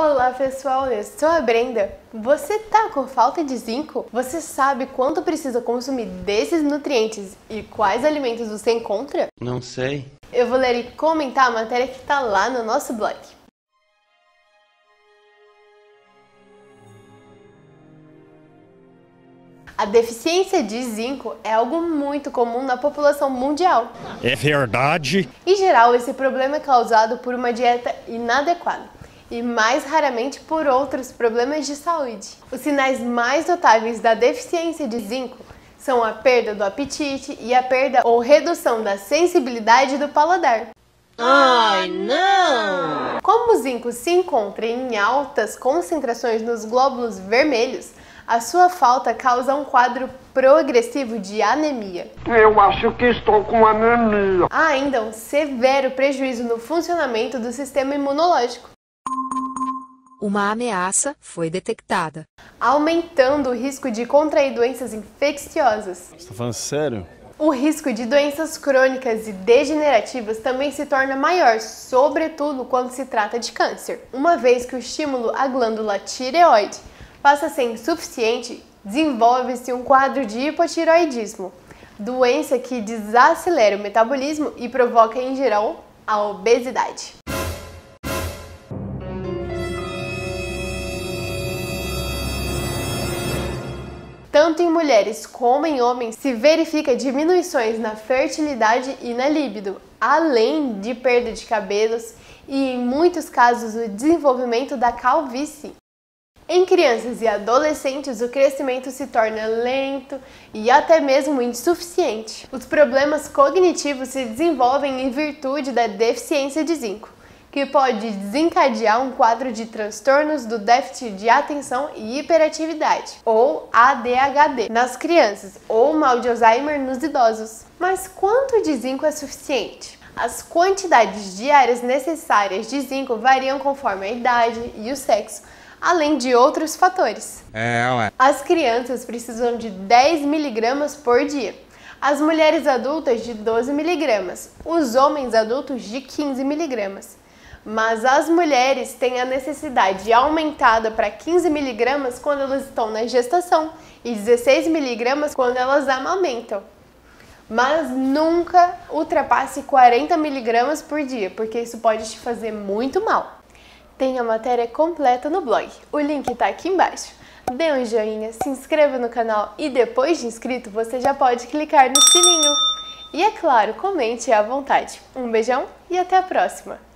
Olá pessoal, eu sou a Brenda. Você tá com falta de zinco? Você sabe quanto precisa consumir desses nutrientes e quais alimentos você encontra? Não sei. Eu vou ler e comentar a matéria que tá lá no nosso blog. A deficiência de zinco é algo muito comum na população mundial. É verdade. Em geral, esse problema é causado por uma dieta inadequada e mais raramente por outros problemas de saúde. Os sinais mais notáveis da deficiência de zinco são a perda do apetite e a perda ou redução da sensibilidade do paladar. Ai, não! Como o zinco se encontra em altas concentrações nos glóbulos vermelhos, a sua falta causa um quadro progressivo de anemia. Eu acho que estou com anemia. Há ainda um severo prejuízo no funcionamento do sistema imunológico, Uma ameaça foi detectada. aumentando o risco de contrair doenças infecciosas. Você tá falando sério? O risco de doenças crônicas e degenerativas também se torna maior, sobretudo quando se trata de câncer, uma vez que o estímulo à glândula tireoide passa a ser insuficiente, desenvolve-se um quadro de hipotireoidismo, doença que desacelera o metabolismo e provoca, em geral, a obesidade. Tanto em mulheres como em homens se verifica diminuições na fertilidade e na libido, além de perda de cabelos e, em muitos casos, o desenvolvimento da calvície. Em crianças e adolescentes, o crescimento se torna lento e até mesmo insuficiente. Os problemas cognitivos se desenvolvem em virtude da deficiência de zinco, que pode desencadear um quadro de transtornos do déficit de atenção e hiperatividade, ou ADHD, nas crianças, ou mal de Alzheimer nos idosos. Mas quanto de zinco é suficiente? As quantidades diárias necessárias de zinco variam conforme a idade e o sexo, além de outros fatores. É, ué. As crianças precisam de 10 miligramas por dia, as mulheres adultas de 12 miligramas, os homens adultos de 15 miligramas. Mas as mulheres têm a necessidade aumentada para 15 miligramas quando elas estão na gestação e 16 miligramas quando elas amamentam. Mas nunca ultrapasse 40 miligramas por dia, porque isso pode te fazer muito mal. Tem a matéria completa no blog. O link está aqui embaixo. Dê um joinha, se inscreva no canal e depois de inscrito você já pode clicar no sininho. E é claro, comente à vontade. Um beijão e até a próxima!